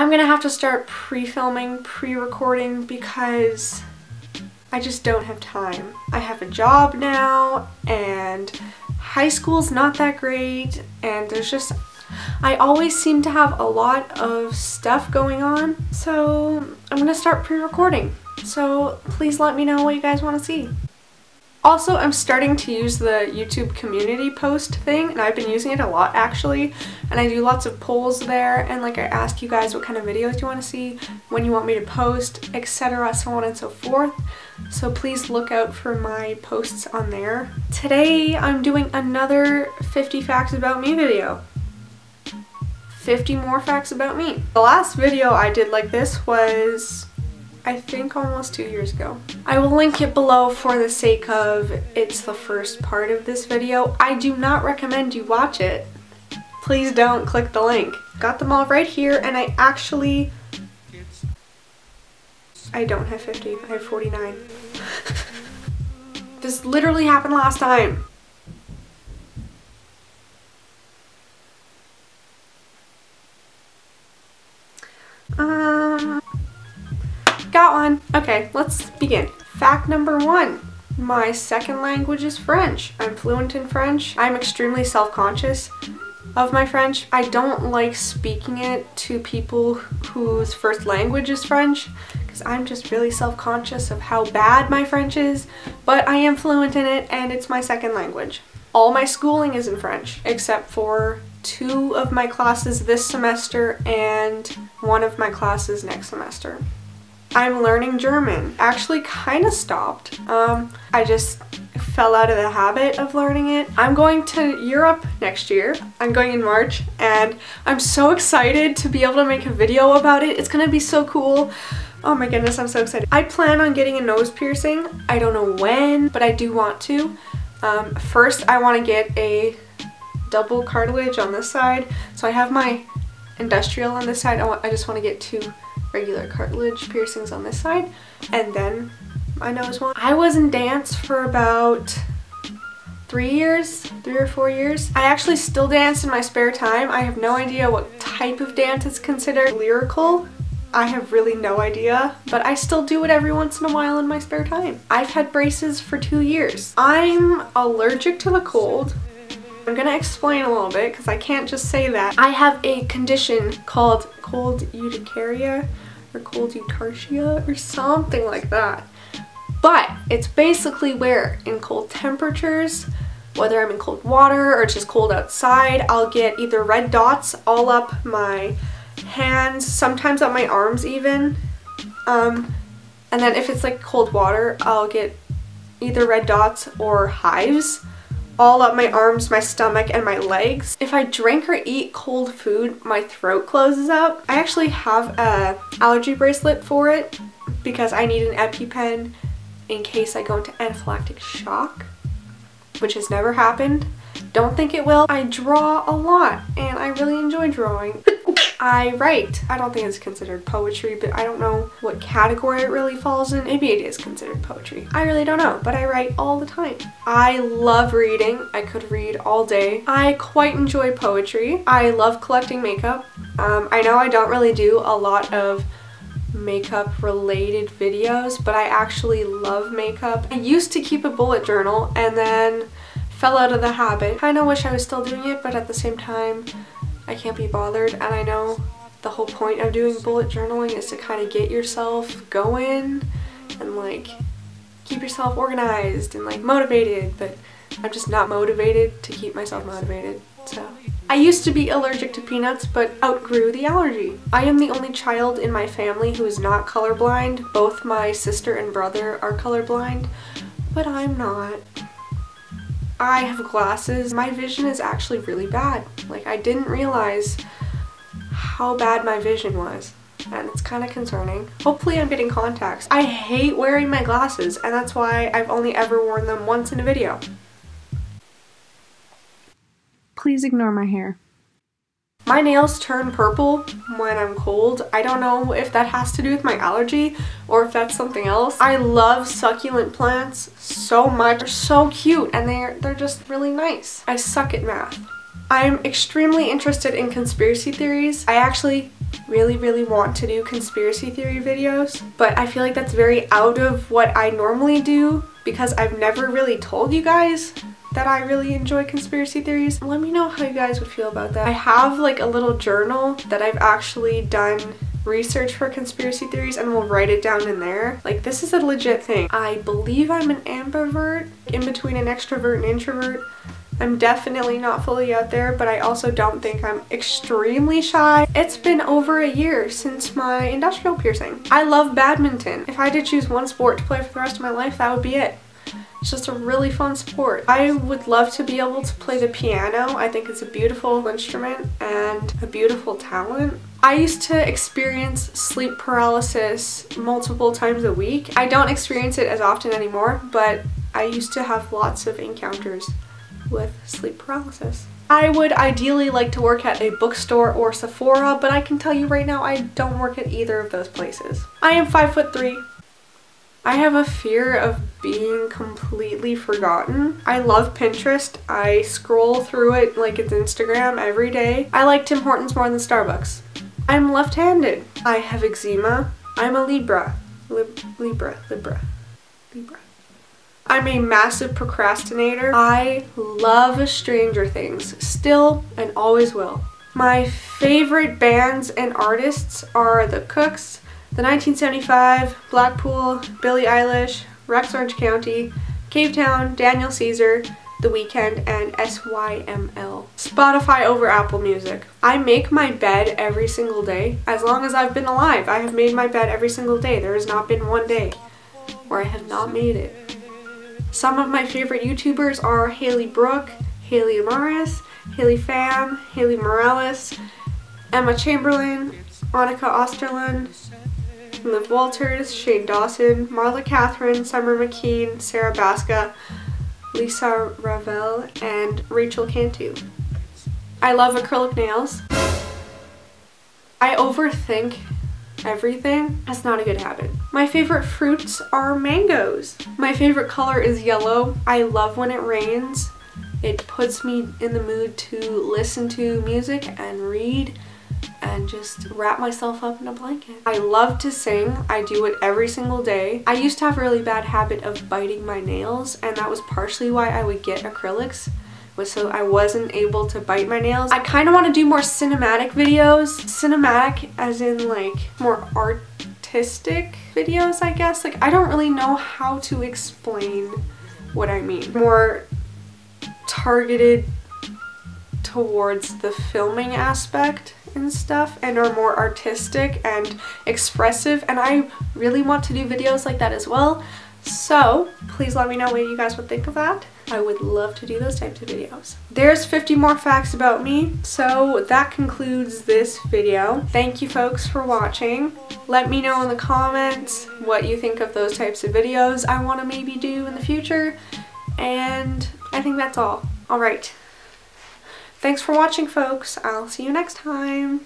I'm gonna have to start pre-filming, pre-recording because I just don't have time. I have a job now and high school's not that great and there's just I always seem to have a lot of stuff going on so I'm gonna start pre-recording so please let me know what you guys want to see. Also, I'm starting to use the YouTube community post thing, and I've been using it a lot actually, and I do lots of polls there, and like I ask you guys what kind of videos you want to see, when you want me to post, etc, so on and so forth. So please look out for my posts on there. Today, I'm doing another 50 facts about me video. 50 more facts about me. The last video I did like this was I think almost two years ago. I will link it below for the sake of it's the first part of this video. I do not recommend you watch it. Please don't click the link. Got them all right here and I actually... I don't have 50, I have 49. this literally happened last time. Let's. Fact number one. My second language is French. I'm fluent in French. I'm extremely self-conscious of my French. I don't like speaking it to people whose first language is French because I'm just really self-conscious of how bad my French is, but I am fluent in it and it's my second language. All my schooling is in French except for two of my classes this semester and one of my classes next semester. I'm learning German. Actually kind of stopped. Um, I just fell out of the habit of learning it. I'm going to Europe next year. I'm going in March and I'm so excited to be able to make a video about it. It's gonna be so cool. Oh my goodness, I'm so excited. I plan on getting a nose piercing. I don't know when, but I do want to. Um, first, I want to get a double cartilage on this side. So I have my industrial on this side. I, want, I just want to get two regular cartilage piercings on this side and then my nose one. I was in dance for about three years, three or four years. I actually still dance in my spare time. I have no idea what type of dance is considered lyrical. I have really no idea, but I still do it every once in a while in my spare time. I've had braces for two years. I'm allergic to the cold. I'm gonna explain a little bit because I can't just say that. I have a condition called cold urticaria or cold eutarchia or something like that. But it's basically where in cold temperatures, whether I'm in cold water or just cold outside, I'll get either red dots all up my hands, sometimes up my arms even. Um, and then if it's like cold water, I'll get either red dots or hives all up my arms, my stomach, and my legs. If I drink or eat cold food, my throat closes up. I actually have a allergy bracelet for it because I need an EpiPen in case I go into anaphylactic shock, which has never happened. Don't think it will. I draw a lot and I really enjoy drawing. I write. I don't think it's considered poetry, but I don't know what category it really falls in. Maybe it is considered poetry. I really don't know, but I write all the time. I love reading. I could read all day. I quite enjoy poetry. I love collecting makeup. Um, I know I don't really do a lot of makeup related videos, but I actually love makeup. I used to keep a bullet journal and then fell out of the habit. Kind of wish I was still doing it, but at the same time, I can't be bothered and I know the whole point of doing bullet journaling is to kind of get yourself going and like keep yourself organized and like motivated but I'm just not motivated to keep myself motivated so I used to be allergic to peanuts but outgrew the allergy. I am the only child in my family who is not colorblind. Both my sister and brother are colorblind but I'm not. I have glasses. My vision is actually really bad. Like I didn't realize how bad my vision was and it's kind of concerning. Hopefully I'm getting contacts. I hate wearing my glasses and that's why I've only ever worn them once in a video. Please ignore my hair. My nails turn purple when I'm cold. I don't know if that has to do with my allergy or if that's something else. I love succulent plants so much. They're so cute and they're, they're just really nice. I suck at math. I'm extremely interested in conspiracy theories. I actually really, really want to do conspiracy theory videos, but I feel like that's very out of what I normally do because I've never really told you guys that I really enjoy conspiracy theories. Let me know how you guys would feel about that. I have like a little journal that I've actually done research for conspiracy theories and we'll write it down in there. Like this is a legit thing. I believe I'm an ambivert, in between an extrovert and introvert. I'm definitely not fully out there, but I also don't think I'm extremely shy. It's been over a year since my industrial piercing. I love badminton. If I had to choose one sport to play for the rest of my life, that would be it. It's just a really fun sport. I would love to be able to play the piano. I think it's a beautiful instrument and a beautiful talent. I used to experience sleep paralysis multiple times a week. I don't experience it as often anymore, but I used to have lots of encounters with sleep paralysis. I would ideally like to work at a bookstore or Sephora, but I can tell you right now I don't work at either of those places. I am five foot three. I have a fear of being completely forgotten. I love Pinterest. I scroll through it like it's Instagram every day. I like Tim Hortons more than Starbucks. I'm left-handed. I have eczema. I'm a Libra. Lib Libra. Libra. Libra. I'm a massive procrastinator. I love Stranger Things, still and always will. My favorite bands and artists are The Kooks, The 1975, Blackpool, Billie Eilish, Rex Orange County, Cavetown, Daniel Caesar, The Weeknd, and SYML. Spotify over Apple Music. I make my bed every single day. As long as I've been alive, I have made my bed every single day. There has not been one day where I have not made it. Some of my favorite YouTubers are Haley Brooke, Haley Amaris, Haley Pham, Haley Morales, Emma Chamberlain, Annika Osterlund, Liv Walters, Shane Dawson, Marla Catherine, Summer McKeen, Sarah Baska, Lisa Ravel, and Rachel Cantu. I love acrylic nails. I overthink everything. That's not a good habit. My favorite fruits are mangoes. My favorite color is yellow. I love when it rains. It puts me in the mood to listen to music and read and just wrap myself up in a blanket. I love to sing. I do it every single day. I used to have a really bad habit of biting my nails and that was partially why I would get acrylics so I wasn't able to bite my nails. I kind of want to do more cinematic videos. Cinematic as in like more artistic videos I guess. Like I don't really know how to explain what I mean. More targeted towards the filming aspect and stuff and are more artistic and expressive and I really want to do videos like that as well. So please let me know what you guys would think of that. I would love to do those types of videos. There's 50 more facts about me, so that concludes this video. Thank you folks for watching. Let me know in the comments what you think of those types of videos I want to maybe do in the future, and I think that's all. Alright, Thanks for watching folks. I'll see you next time.